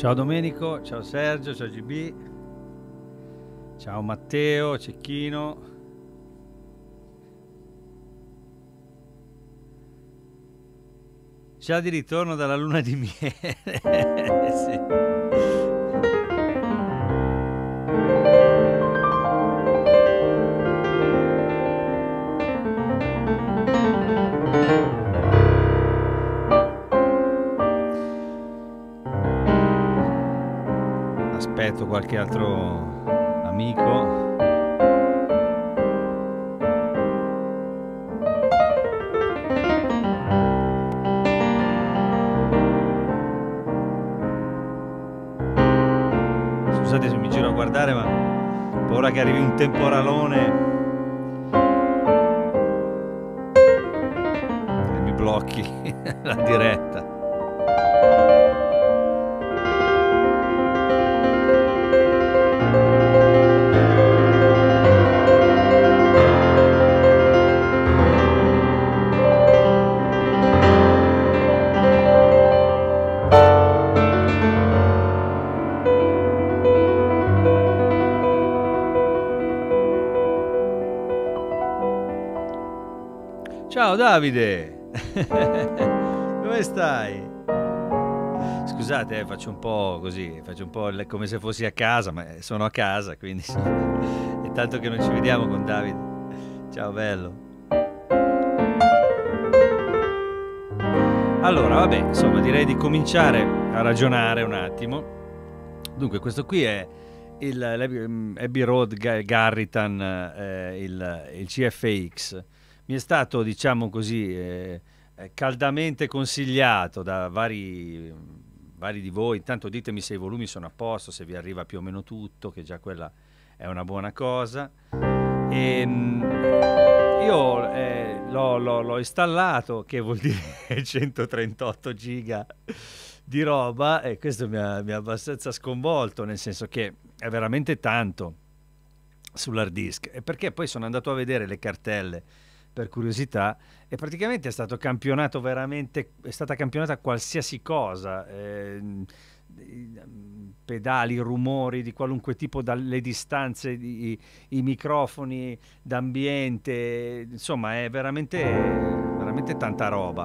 Ciao Domenico, ciao Sergio, ciao GB, ciao Matteo, Cecchino. Già di ritorno dalla luna di miele. sì. Qualche altro amico. Scusate se mi giro a guardare, ma ho paura che arrivi un temporalone Davide, come stai? Scusate, eh, faccio un po' così, faccio un po' come se fossi a casa, ma sono a casa, quindi è tanto che non ci vediamo con Davide. Ciao bello. Allora, vabbè, insomma, direi di cominciare a ragionare un attimo. Dunque, questo qui è il Abbey Road Garritan, eh, il, il CFX mi è stato, diciamo così, eh, caldamente consigliato da vari, vari, di voi. Intanto ditemi se i volumi sono a posto, se vi arriva più o meno tutto, che già quella è una buona cosa. E, ehm, io eh, l'ho, installato, che vuol dire 138 giga di roba, e questo mi ha, mi ha abbastanza sconvolto, nel senso che è veramente tanto sull'hard disk. E perché poi sono andato a vedere le cartelle per curiosità e praticamente è stato campionato veramente, è stata campionata qualsiasi cosa, eh, pedali, rumori di qualunque tipo, dalle distanze, i, i microfoni d'ambiente, insomma è veramente, veramente tanta roba.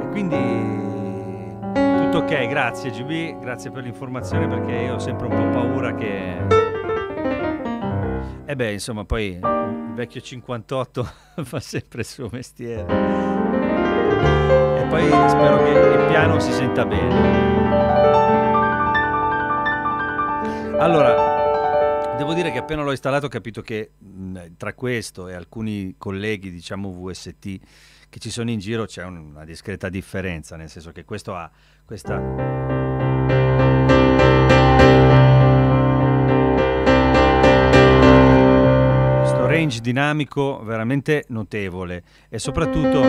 E quindi tutto ok, grazie GB, grazie per l'informazione perché io ho sempre un po' paura che... E eh beh, insomma, poi il vecchio 58 fa sempre il suo mestiere. E poi spero che il piano si senta bene. Allora, devo dire che appena l'ho installato ho capito che mh, tra questo e alcuni colleghi, diciamo VST, che ci sono in giro c'è una discreta differenza, nel senso che questo ha questa range dinamico veramente notevole e soprattutto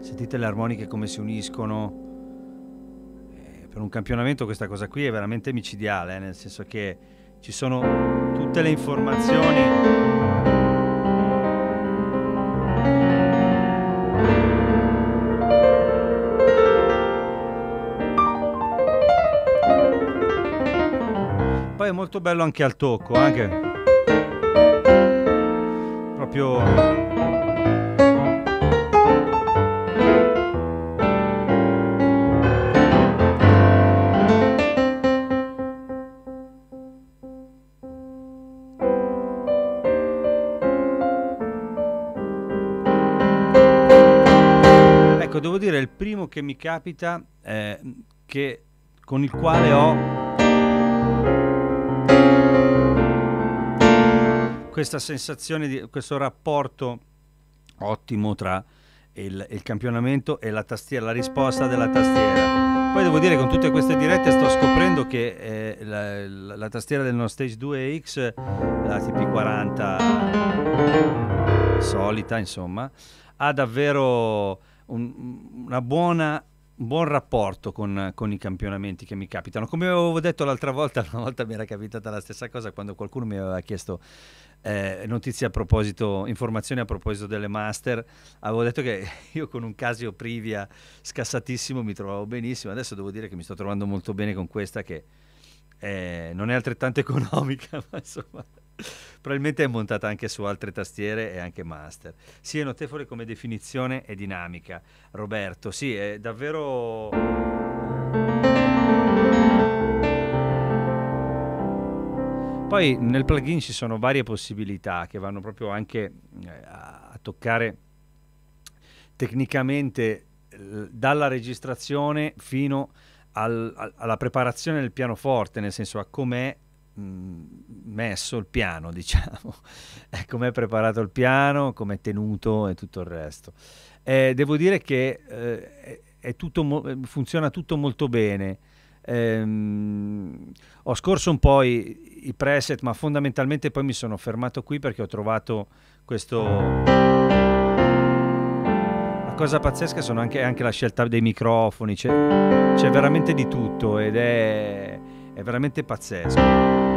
sentite le armoniche come si uniscono. Eh, per un campionamento questa cosa qui è veramente micidiale eh, nel senso che ci sono tutte le informazioni molto bello anche al tocco, anche. Proprio. Ecco, devo dire, il primo che mi capita, eh, che, con il quale ho questa sensazione di questo rapporto ottimo tra il, il, campionamento e la tastiera, la risposta della tastiera. Poi devo dire con tutte queste dirette sto scoprendo che eh, la, la, la, tastiera del No Stage 2X, la TP40 solita, insomma, ha davvero un, una buona buon rapporto con, con, i campionamenti che mi capitano. Come avevo detto l'altra volta, una volta mi era capitata la stessa cosa quando qualcuno mi aveva chiesto eh, notizie a proposito, informazioni a proposito delle master. Avevo detto che io con un Casio Privia scassatissimo mi trovavo benissimo. Adesso devo dire che mi sto trovando molto bene con questa che eh, non è altrettanto economica, ma insomma probabilmente è montata anche su altre tastiere e anche master. Sì, è notevole come definizione e dinamica. Roberto, sì, è davvero... Poi nel plugin ci sono varie possibilità che vanno proprio anche eh, a toccare tecnicamente dalla registrazione fino al, alla preparazione del pianoforte, nel senso a com'è messo il piano, diciamo, come è preparato il piano, come è tenuto e tutto il resto. Eh, devo dire che eh, tutto funziona tutto molto bene. Eh, ho scorso un po' i, i, preset, ma fondamentalmente poi mi sono fermato qui perché ho trovato questo... La cosa pazzesca sono anche, anche la scelta dei microfoni, c'è veramente di tutto ed è, è veramente pazzesco.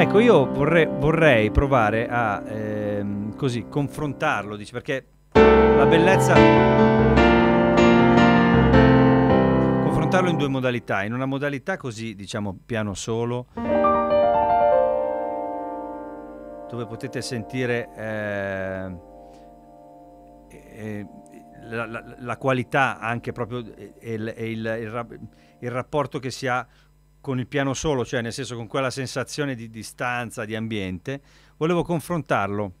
Ecco, io vorrei, vorrei provare a ehm, così confrontarlo, dice, perché la bellezza confrontarlo in due modalità, in una modalità così, diciamo, piano solo dove potete sentire eh, la, la, la, qualità anche proprio e il, il, il, il rapporto che si ha con il piano solo, cioè nel senso con quella sensazione di distanza, di ambiente, volevo confrontarlo.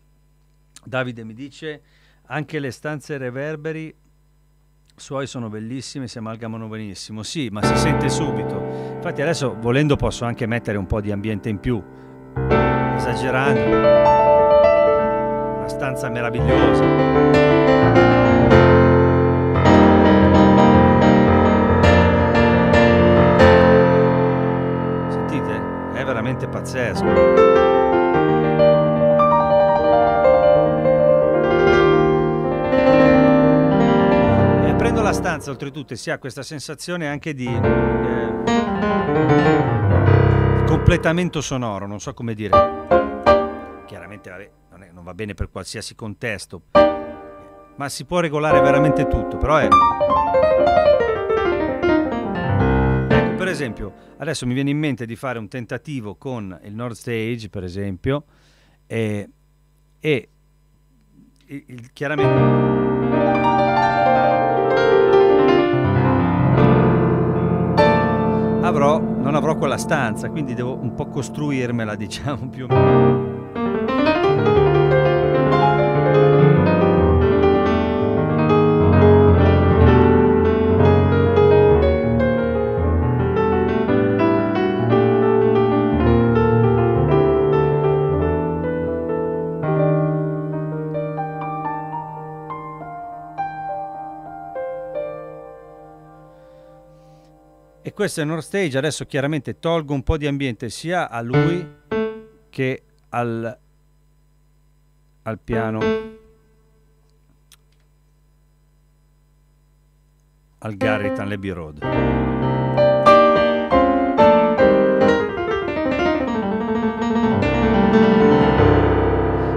Davide mi dice anche le stanze reverberi suoi sono bellissime, si amalgamano benissimo. Sì, ma si sente subito. Infatti adesso volendo posso anche mettere un po' di ambiente in più, esagerando. Una stanza meravigliosa. Veramente pazzesco. E prendo la stanza oltretutto si ha questa sensazione anche di eh, completamento sonoro, non so come dire. Chiaramente vabbè, non, è, non va bene per qualsiasi contesto, ma si può regolare veramente tutto, però è esempio, adesso mi viene in mente di fare un tentativo con il Nord Stage, per esempio, e, e il, chiaramente... Avrò, non avrò quella stanza, quindi devo un po' costruirmela, diciamo, più o meno. Questo è North Stage, adesso chiaramente tolgo un po' di ambiente sia a lui che al, al piano, al Garritan Abbey Road.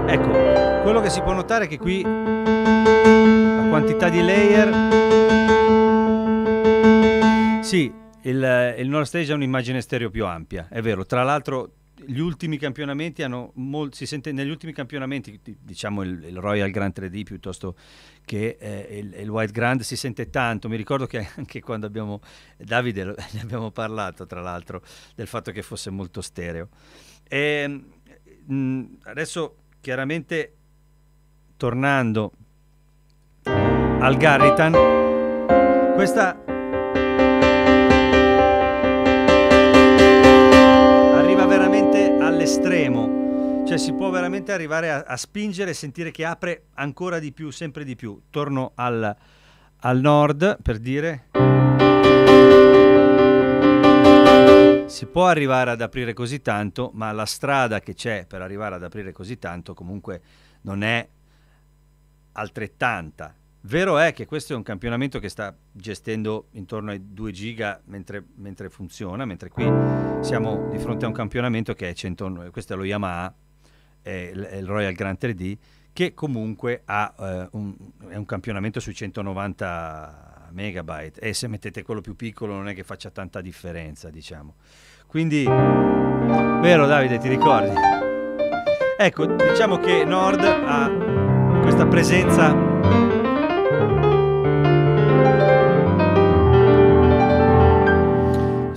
Ecco, quello che si può notare è che qui la quantità di layer sì, il, il North Stage ha un'immagine stereo più ampia, è vero. Tra l'altro gli ultimi campionamenti hanno molti, si sente negli ultimi campionamenti diciamo il, il Royal Grand 3D piuttosto che eh, il, il, White Grand si sente tanto mi ricordo che anche quando abbiamo Davide ne abbiamo parlato tra l'altro del fatto che fosse molto stereo e, mh, mm, adesso chiaramente tornando al Garritan questa cioè si può veramente arrivare a, a, spingere e sentire che apre ancora di più, sempre di più. Torno al, al nord per dire... Si può arrivare ad aprire così tanto, ma la strada che c'è per arrivare ad aprire così tanto comunque non è altrettanta. Vero è che questo è un campionamento che sta gestendo intorno ai 2 giga mentre, mentre funziona, mentre qui siamo di fronte a un campionamento che è 100, questo è lo Yamaha, è il Royal Grand 3D, che comunque ha, eh, un, è un campionamento sui 190 megabyte e se mettete quello più piccolo non è che faccia tanta differenza, diciamo. Quindi, vero Davide, ti ricordi? Ecco, diciamo che Nord ha questa presenza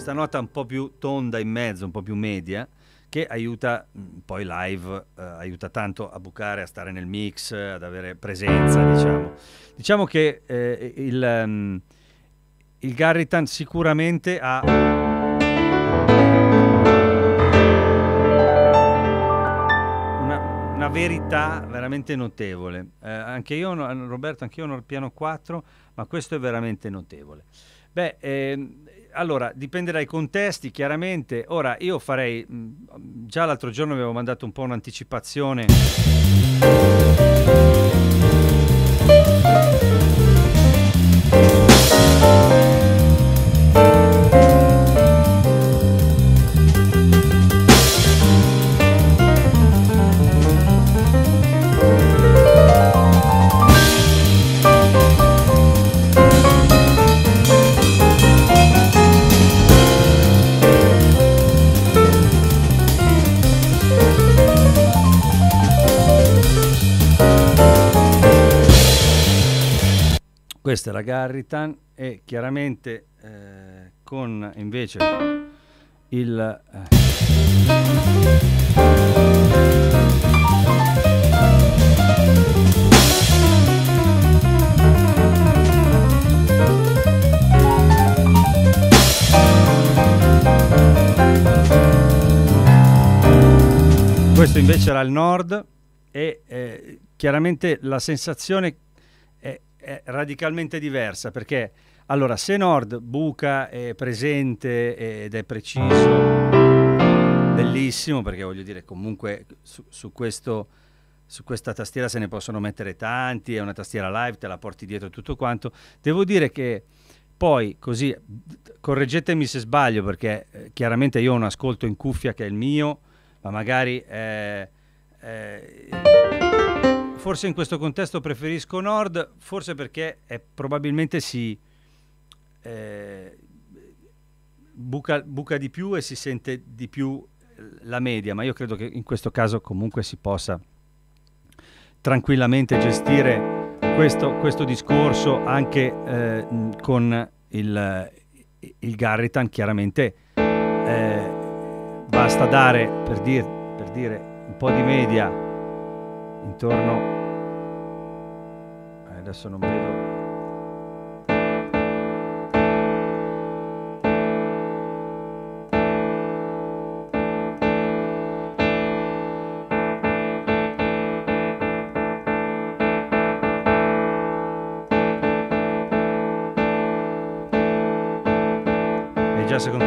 questa nota un po' più tonda in mezzo, un po' più media, che aiuta mm, poi live, eh, aiuta tanto a bucare, a stare nel mix, ad avere presenza, diciamo. Diciamo che eh, il, um, il Garritan sicuramente ha una, verità veramente notevole. Eh, anche io, Roberto, anche io ho il piano 4, ma questo è veramente notevole. Beh, eh, allora, dipende dai contesti, chiaramente. Ora, io farei, già l'altro giorno avevo mandato un po' un'anticipazione. Questa è la Garritan e chiaramente eh, con invece il eh, questo invece era il nord e eh, chiaramente la sensazione è radicalmente diversa perché allora se Nord buca è presente ed è preciso bellissimo perché voglio dire comunque su, su, questo, su questa tastiera se ne possono mettere tanti è una tastiera live te la porti dietro tutto quanto. Devo dire che poi così correggetemi se sbaglio perché eh, chiaramente io ho un ascolto in cuffia che è il mio ma magari eh, eh, forse in questo contesto preferisco Nord, forse perché è, probabilmente si eh, buca, buca, di più e si sente di più la media, ma io credo che in questo caso comunque si possa tranquillamente gestire questo, questo discorso anche eh, con il, il Garritan, chiaramente eh, basta dare, per, dir, per dire, un po' di media intorno. Eh, adesso non vedo. Già secondo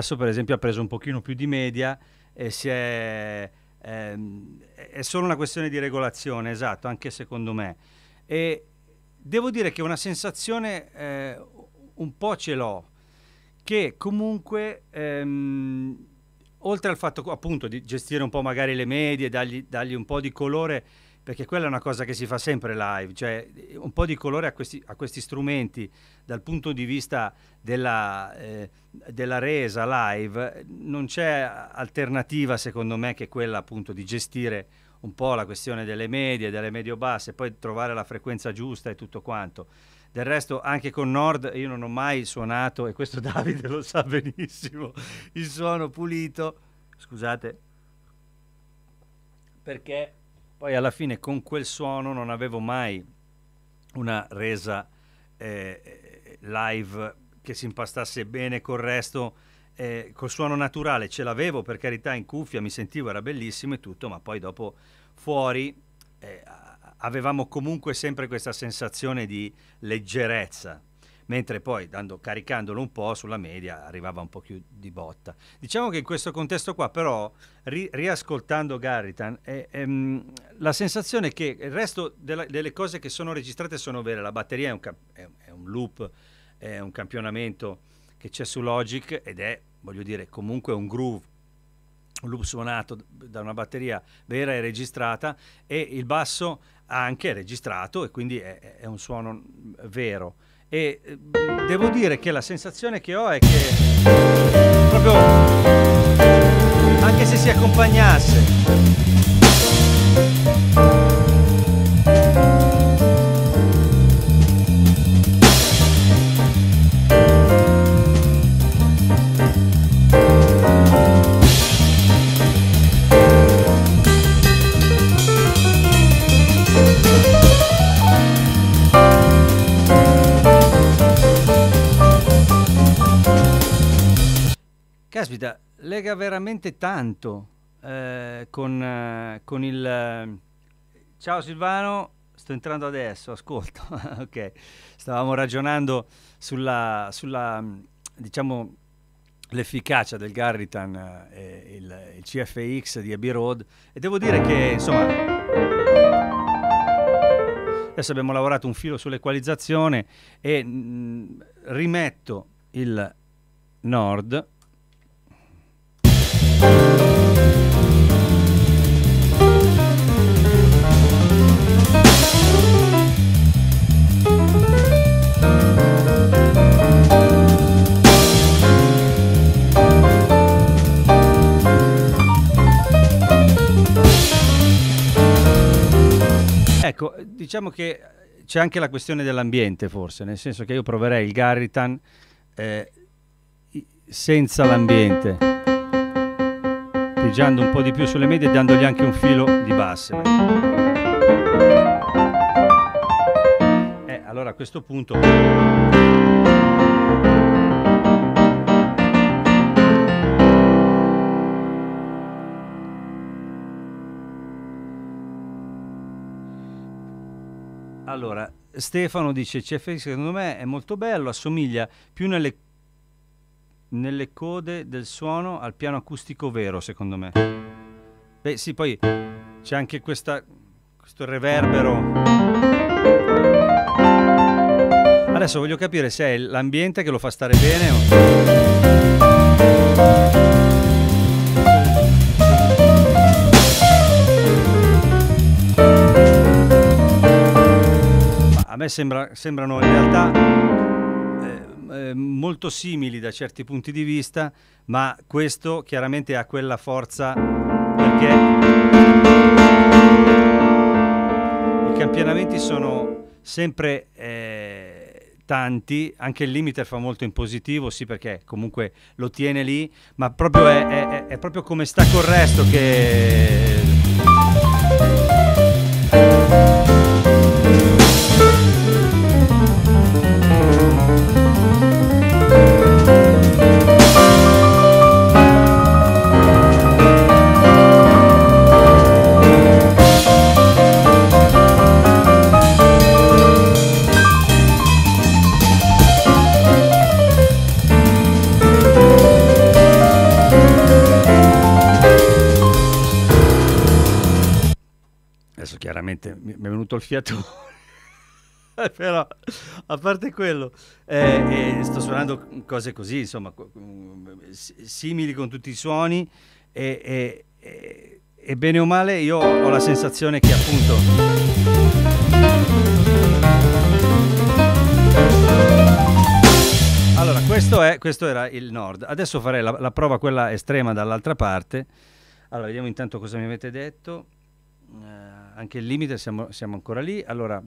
adesso per esempio ha preso un pochino più di media e si è, ehm, è solo una questione di regolazione, esatto, anche secondo me. E devo dire che una sensazione eh, un po' ce l'ho, che comunque ehm, oltre al fatto appunto di gestire un po' magari le medie, dargli, dargli un po' di colore, perché quella è una cosa che si fa sempre live, cioè un po' di colore a questi, a questi strumenti dal punto di vista della, eh, della, resa live, non c'è alternativa secondo me che quella appunto di gestire un po' la questione delle medie, delle medio-basse, poi trovare la frequenza giusta e tutto quanto. Del resto anche con Nord io non ho mai suonato, e questo Davide lo sa benissimo, il suono pulito, scusate, perché poi alla fine con quel suono non avevo mai una resa eh, live che si impastasse bene col resto, eh, col suono naturale. Ce l'avevo per carità in cuffia, mi sentivo, era bellissimo e tutto, ma poi dopo fuori eh, avevamo comunque sempre questa sensazione di leggerezza mentre poi dando, caricandolo un po' sulla media arrivava un po' più di botta. Diciamo che in questo contesto qua però, ri, riascoltando Garritan, ehm, la sensazione è che il resto della, delle cose che sono registrate sono vere, la batteria è un, è un loop, è un campionamento che c'è su Logic ed è, voglio dire, comunque un groove un loop suonato da una batteria vera e registrata e il basso anche registrato e quindi è, è un suono vero e eh, devo dire che la sensazione che ho è che proprio anche se si accompagnasse Caspita, lega veramente tanto eh, con, eh, con, il... Eh, ciao Silvano, sto entrando adesso, ascolto. ok, stavamo ragionando sulla, sulla diciamo, l'efficacia del Garritan eh, il, il, CFX di Abbey Road e devo dire che insomma adesso abbiamo lavorato un filo sull'equalizzazione e mh, mm, rimetto il Nord Ecco, diciamo che c'è anche la questione dell'ambiente forse, nel senso che io proverei il Garritan eh, senza l'ambiente, pigiando un po' di più sulle medie e dandogli anche un filo di basse. Eh, allora a questo punto... Allora, Stefano dice CFX secondo me è molto bello, assomiglia più nelle, nelle code del suono al piano acustico vero secondo me. Beh sì, poi c'è anche questa, questo reverbero. Adesso voglio capire se è l'ambiente che lo fa stare bene o... me sembra, sembrano in realtà eh, eh, molto simili da certi punti di vista, ma questo chiaramente ha quella forza perché i campionamenti sono sempre eh, tanti, anche il limiter fa molto in positivo, sì perché comunque lo tiene lì, ma proprio è, è, è proprio come sta col resto che venuto il fiato. Però a parte quello, eh, eh, sto suonando cose così, insomma, simili con tutti i suoni e, e, e bene o male io ho la sensazione che appunto Allora, questo, è, questo, era il nord. Adesso farei la, la prova, quella estrema dall'altra parte. Allora, vediamo intanto cosa mi avete detto. Eh, anche il limite siamo, siamo ancora lì. Allora,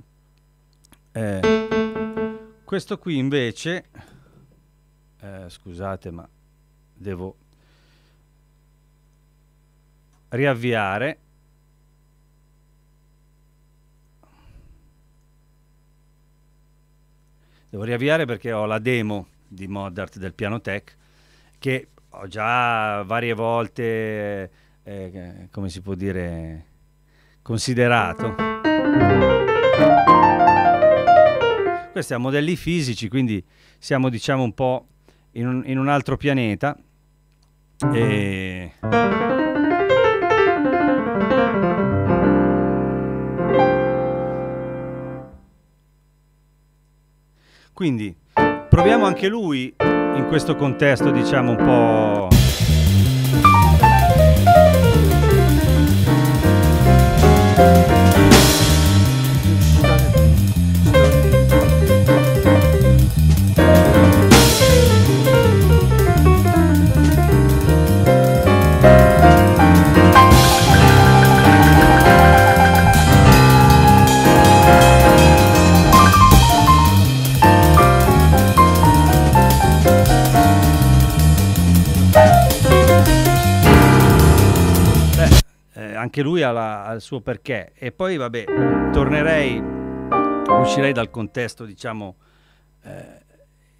eh, questo qui invece, eh, scusate ma devo riavviare. Devo riavviare perché ho la demo di Modart del piano tech che ho già varie volte, eh, eh come si può dire, considerato. Questi sono modelli fisici, quindi siamo diciamo un po' in un, in un altro pianeta. E... Quindi proviamo anche lui in questo contesto, diciamo un po'... anche lui ha, la, ha, il suo perché. E poi, vabbè, tornerei, uscirei dal contesto, diciamo, eh,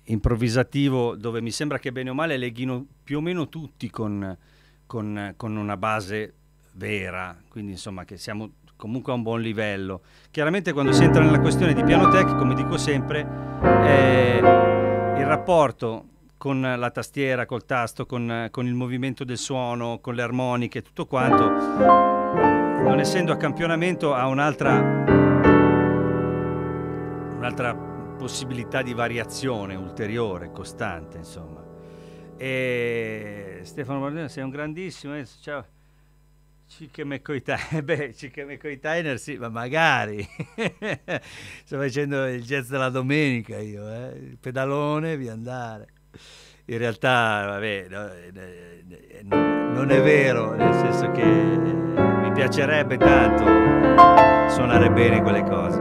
improvvisativo, dove mi sembra che bene o male leghino più o meno tutti con, con, con una base vera, quindi insomma che siamo comunque a un buon livello. Chiaramente quando si entra nella questione di piano tech, come dico sempre, eh, il rapporto con la tastiera, col tasto, con, con, il movimento del suono, con le armoniche, tutto quanto, non essendo a campionamento ha un'altra, un'altra possibilità di variazione ulteriore, costante, insomma. E Stefano Bordino sei un grandissimo, eh, ciao. Cikemekoi beh, Cikemekoi Tyner sì, ma magari. Sto facendo il jazz della domenica io, eh? il pedalone, via andare in realtà vabbè, no, eh, eh, non è vero, nel senso che piacerebbe tanto suonare bene quelle cose.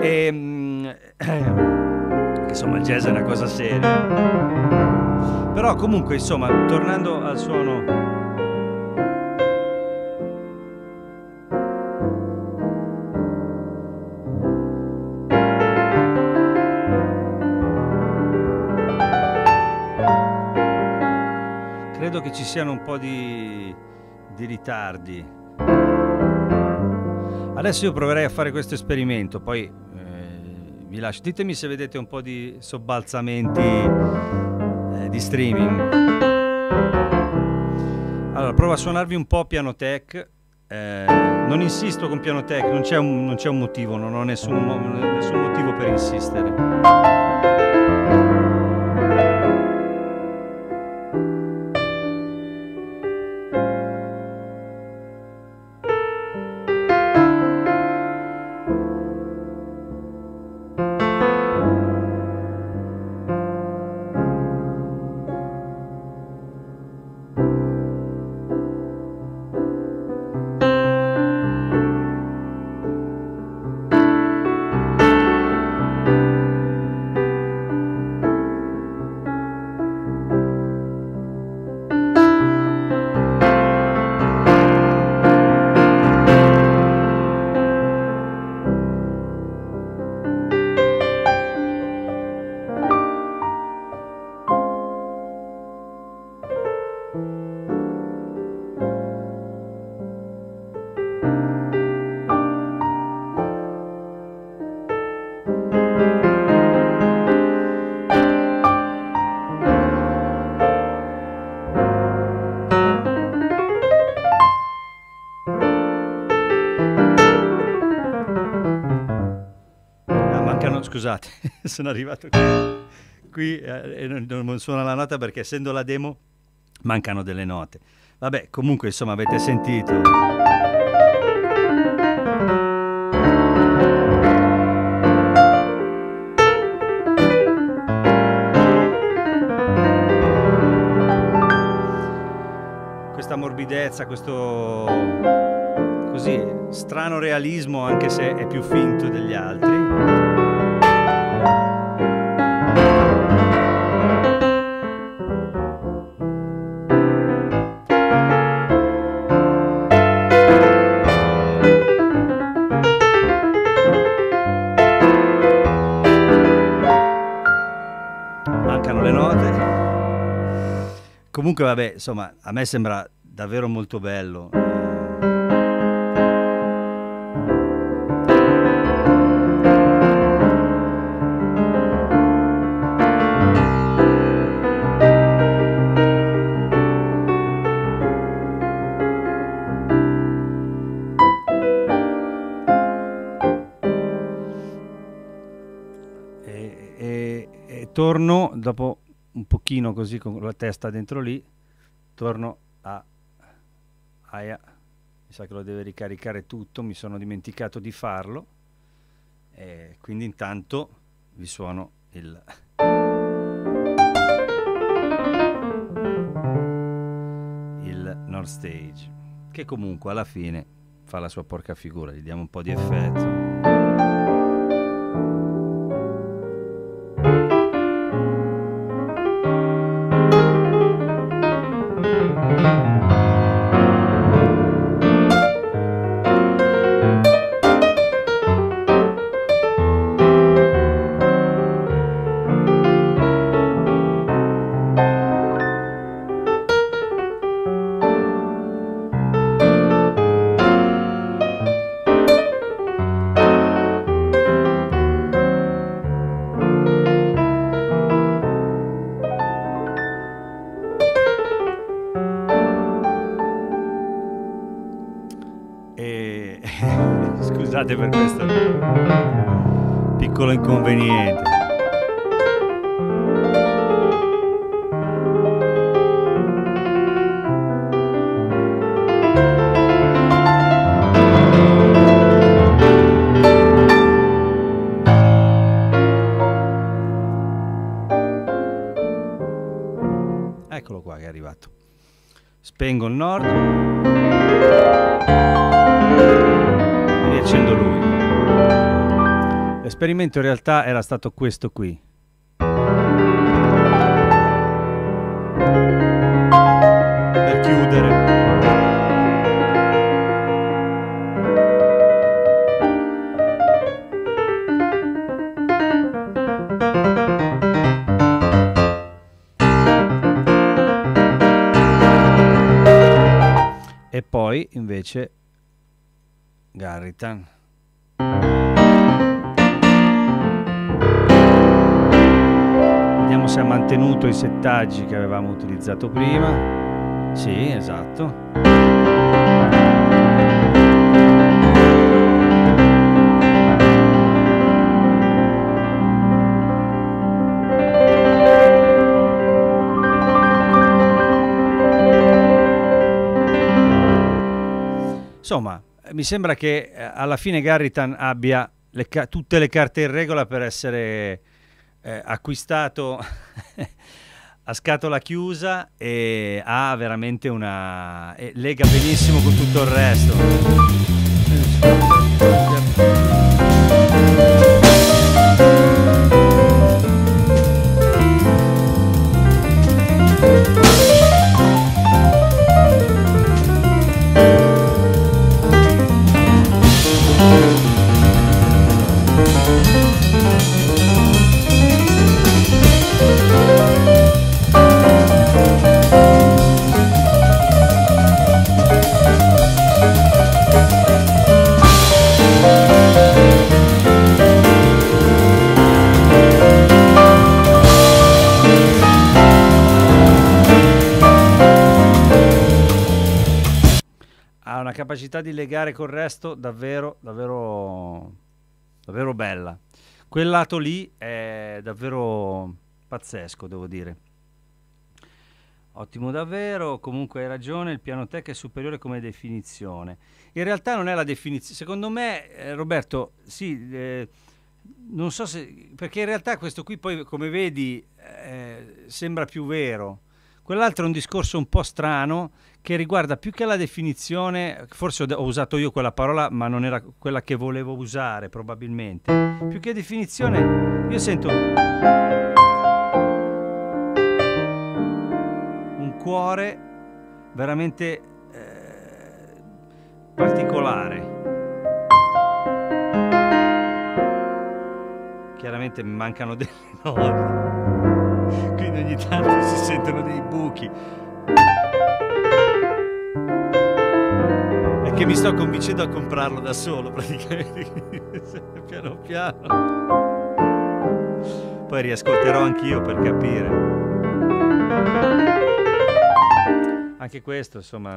E, ehm, insomma, il jazz è una cosa seria. Però comunque, insomma, tornando al suono credo che ci siano un po' di, di ritardi. Adesso io proverei a fare questo esperimento, poi eh, vi lascio. Ditemi se vedete un po' di sobbalzamenti eh, di streaming. Allora, provo a suonarvi un po' piano tech. Eh, non insisto con piano tech, non c'è un, un motivo, non ho nessun, nessun motivo per insistere. Scusate, sono arrivato qui, qui eh, e non, non suona la nota perché essendo la demo mancano delle note. Vabbè, comunque insomma avete sentito. Questa morbidezza, questo così strano realismo anche se è più finto degli altri. Comunque, vabbè, insomma, a me sembra davvero molto bello. Torno dopo un pochino così con la testa dentro lì, torno a Aia, mi sa che lo deve ricaricare tutto, mi sono dimenticato di farlo. E quindi intanto vi suono il il North Stage, che comunque alla fine fa la sua porca figura, gli diamo un po' di effetto. Scusate per questo piccolo inconveniente. L'esperimento in realtà era stato questo qui. Per chiudere. E poi invece Garritan. Mantenuto i settaggi che avevamo utilizzato prima. Sì, esatto. Insomma, mi sembra che eh, alla fine Garritan abbia le tutte le carte in regola per essere eh, acquistato a scatola chiusa e ha veramente una... lega benissimo con tutto il resto. Capacità di legare col resto davvero, davvero, davvero bella. Quel lato lì è davvero pazzesco, devo dire. Ottimo davvero, comunque hai ragione, il piano tech è superiore come definizione. In realtà non è la definizione, secondo me eh, Roberto, sì, eh, non so se, perché in realtà questo qui poi come vedi eh, sembra più vero. Quell'altro è un discorso un po' strano che riguarda più che la definizione, forse ho, usato io quella parola, ma non era quella che volevo usare probabilmente. Più che definizione, io sento un cuore veramente eh, particolare. Chiaramente mancano delle note, ogni tanto si sentono dei buchi È che mi sto convincendo a comprarlo da solo praticamente, piano piano. Poi riascolterò anch'io per capire. Anche questo, insomma.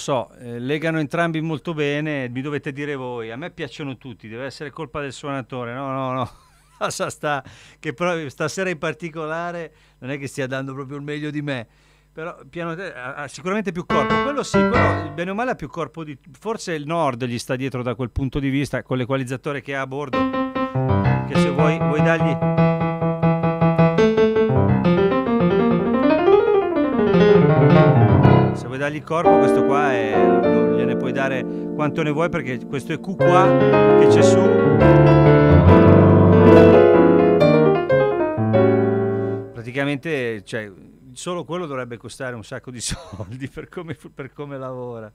So, eh, legano entrambi molto bene, mi dovete dire voi, a me piacciono tutti, deve essere colpa del suonatore, no, no, no, sta, che però stasera in particolare non è che stia dando proprio il meglio di me, però piano ha, sicuramente più corpo, quello sì, quello bene o male ha più corpo di... forse il nord gli sta dietro da quel punto di vista, con l'equalizzatore che ha a bordo, che se vuoi, vuoi dargli... Se vuoi dargli corpo, questo qua è, gliene puoi dare quanto ne vuoi perché questo è Q qua che c'è su. Praticamente, cioè, solo quello dovrebbe costare un sacco di soldi per come, per come lavora.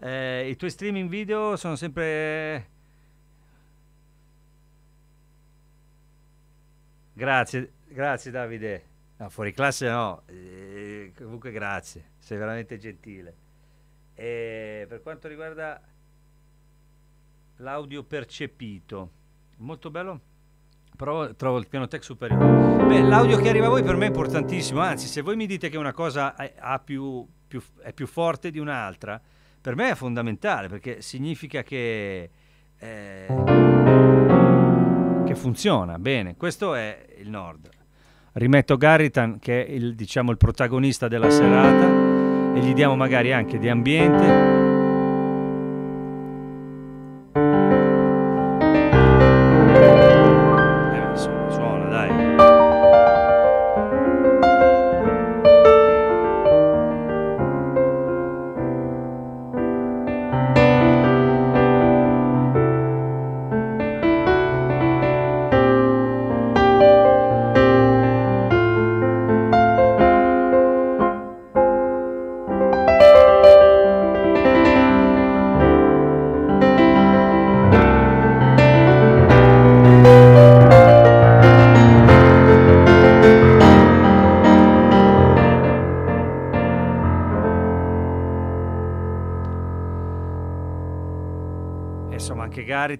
Eh, I tuoi streaming video sono sempre... Grazie, grazie Davide. No, fuori classe no, eh, comunque grazie, sei veramente gentile. E per quanto riguarda l'audio percepito, molto bello, però trovo il piano tech superiore. Beh, l'audio che arriva a voi per me è importantissimo, anzi se voi mi dite che una cosa è, più, più, è più forte di un'altra, per me è fondamentale perché significa che, eh, che funziona bene. Questo è il nord rimetto Garritan che è il, diciamo, il protagonista della serata e gli diamo magari anche di ambiente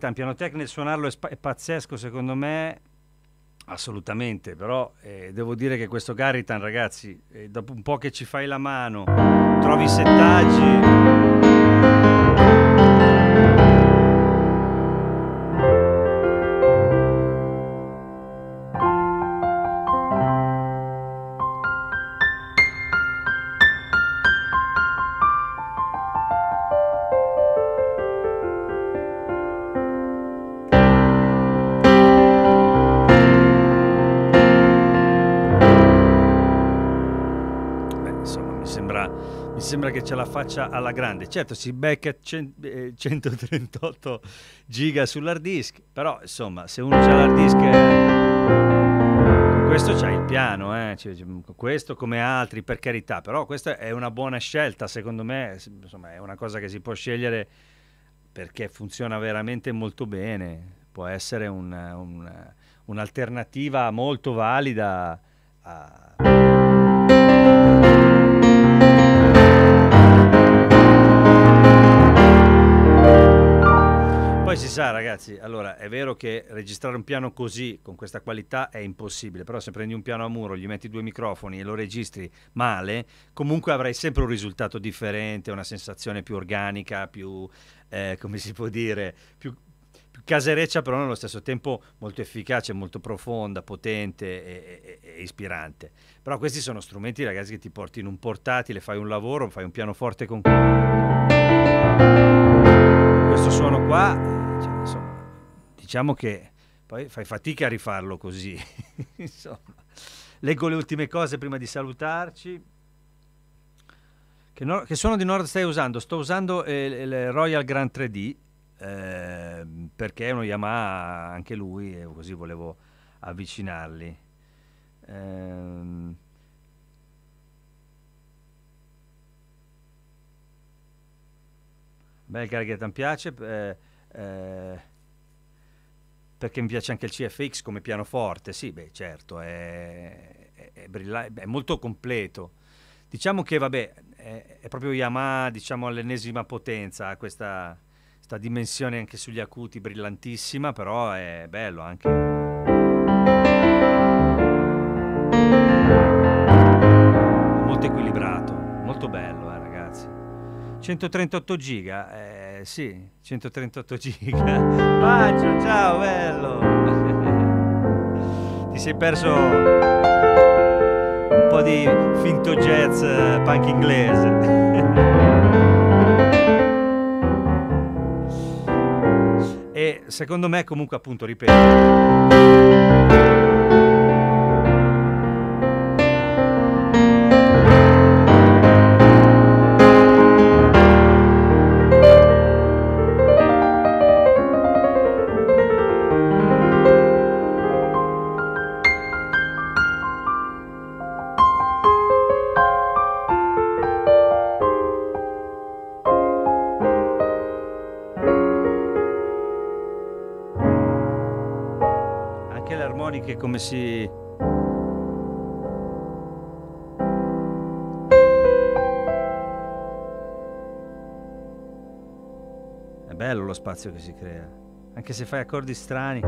Garitan, piano tecnico, suonarlo è, è, pazzesco secondo me, assolutamente, però eh, devo dire che questo Garitan ragazzi, eh, dopo un po' che ci fai la mano, trovi i settaggi... ce la faccia alla grande. Certo, si becca 138 eh, giga sull'hard disk, però insomma, se uno c'ha l'hard disk... questo c'ha il piano, eh? cioè, questo come altri per carità, però questa è una buona scelta, secondo me, insomma, è una cosa che si può scegliere perché funziona veramente molto bene, può essere un, un, un'alternativa molto valida a Poi si sa ragazzi, allora è vero che registrare un piano così, con questa qualità, è impossibile, però se prendi un piano a muro, gli metti due microfoni e lo registri male, comunque avrai sempre un risultato differente, una sensazione più organica, più, eh, come si può dire, più, più casereccia, però nello stesso tempo molto efficace, molto profonda, potente e, e, e, ispirante. Però questi sono strumenti, ragazzi, che ti porti in un portatile, fai un lavoro, fai un pianoforte con questo suono qua diciamo che poi fai fatica a rifarlo così. Insomma, leggo le ultime cose prima di salutarci. Che, no, che suono di Nord stai usando? Sto usando eh, il Royal Grand 3D, eh, perché è uno Yamaha anche lui e così volevo avvicinarli. Ehm, Beh, il Garghetan piace eh, eh, perché mi piace anche il CFX come pianoforte. Sì, beh, certo, è, è, è, è molto completo. Diciamo che, vabbè, è, è proprio Yamaha, diciamo, all'ennesima potenza, ha questa, questa dimensione anche sugli acuti brillantissima, però è bello anche. 138 giga, eh, sì, 138 giga. Bacio, ciao, bello. Ti sei perso un po' di finto jazz eh, punk inglese. e secondo me comunque appunto ripeto spazio che si crea, anche se fai accordi strani.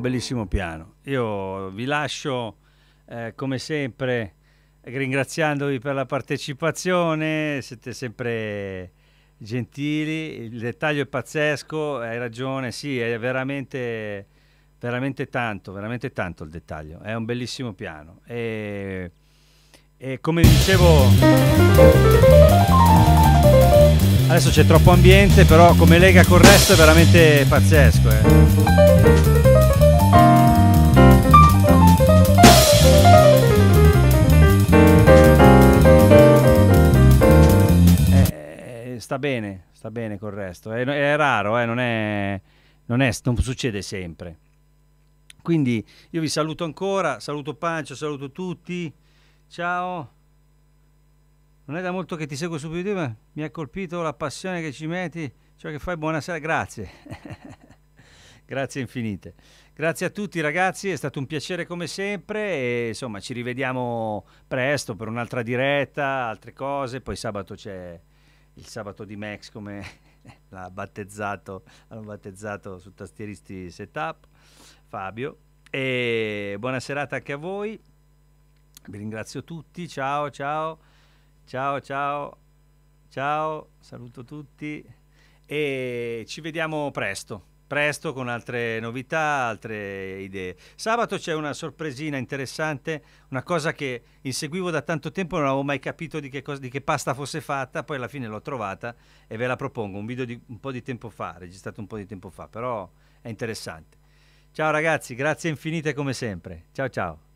Un bellissimo piano. Io vi lascio eh, come sempre ringraziandovi per la partecipazione, siete sempre gentili, il dettaglio è pazzesco, hai ragione, sì, è veramente, veramente tanto, veramente tanto il dettaglio, è un bellissimo piano. E, e come dicevo, adesso c'è troppo ambiente, però come lega col resto è veramente pazzesco. Eh. Sta bene, sta bene col resto. È, è raro, eh, non, è, non, è, non succede sempre. Quindi io vi saluto ancora, saluto Pancio, saluto tutti. Ciao. Non è da molto che ti seguo su YouTube, ma mi ha colpito la passione che ci metti, ciò che fai. Buonasera, grazie. grazie infinite. Grazie a tutti ragazzi, è stato un piacere come sempre e insomma ci rivediamo presto per un'altra diretta, altre cose, poi sabato c'è il sabato di Max come l'ha battezzato, l'hanno battezzato su tastieristi setup, Fabio. E buona serata anche a voi. Vi ringrazio tutti. Ciao, ciao, ciao, ciao, ciao. Saluto tutti e ci vediamo presto presto con altre novità, altre idee. Sabato c'è una sorpresina interessante, una cosa che inseguivo da tanto tempo, non avevo mai capito di che, cosa, di che pasta fosse fatta, poi alla fine l'ho trovata e ve la propongo, un video di un po' di tempo fa, registrato un po' di tempo fa, però è interessante. Ciao ragazzi, grazie infinite come sempre. Ciao ciao.